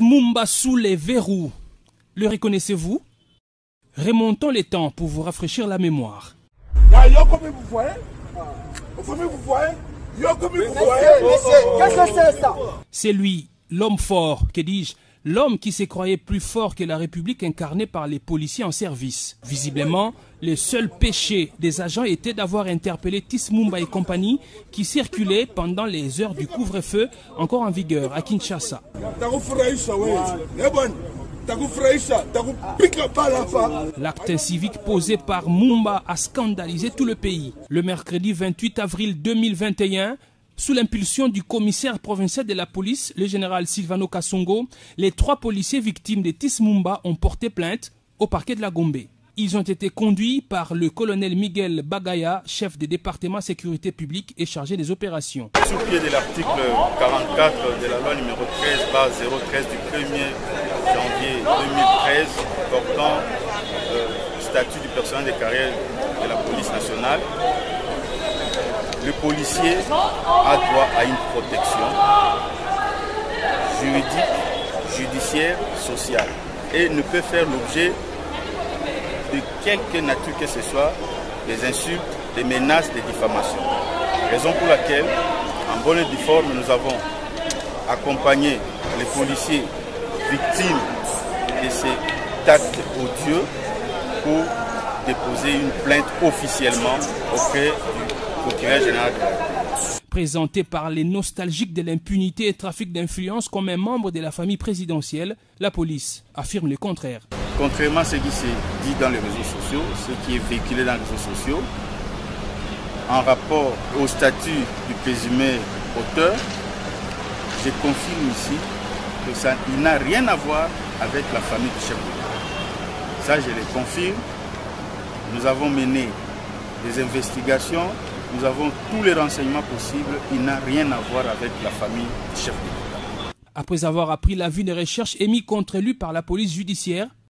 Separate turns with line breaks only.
Mumba sous les verrous. Le reconnaissez-vous? Remontons les temps pour vous rafraîchir la mémoire. C'est lui, l'homme fort, que dis-je, l'homme qui se croyait plus fort que la République incarnée par les policiers en service. Visiblement, le seul péché des agents était d'avoir interpellé Tismumba et compagnie qui circulaient pendant les heures du couvre-feu encore en vigueur à Kinshasa. L'acte civique posé par Mumba a scandalisé tout le pays. Le mercredi 28 avril 2021, sous l'impulsion du commissaire provincial de la police, le général Silvano Kassongo, les trois policiers victimes de Tismumba ont porté plainte au parquet de la Gombe. Ils ont été conduits par le colonel Miguel Bagaya, chef du département sécurité publique et chargé des opérations.
Sous pied de l'article 44 de la loi numéro 13 013 du 1er janvier 2013 portant euh, statut du personnel de carrière de la police nationale, le policier a droit à une protection juridique, judiciaire, sociale et ne peut faire l'objet de quelque nature que ce soit des insultes, des menaces, des diffamations. Raison pour laquelle, en bonne et due forme, nous avons accompagné les policiers victimes de ces actes odieux pour déposer une plainte officiellement auprès du général
Présenté par les nostalgiques de l'impunité et trafic d'influence comme un membre de la famille présidentielle, la police affirme le contraire.
Contrairement à ce qui s'est dit dans les réseaux sociaux, ce qui est véhiculé dans les réseaux sociaux, en rapport au statut du présumé auteur, je confirme ici que ça n'a rien à voir avec la famille du chef de Ça, je le confirme. Nous avons mené des investigations, nous avons tous les renseignements possibles. Il n'a rien à voir avec la famille du chef de
Après avoir appris l'avis de recherche émis contre lui par la police judiciaire,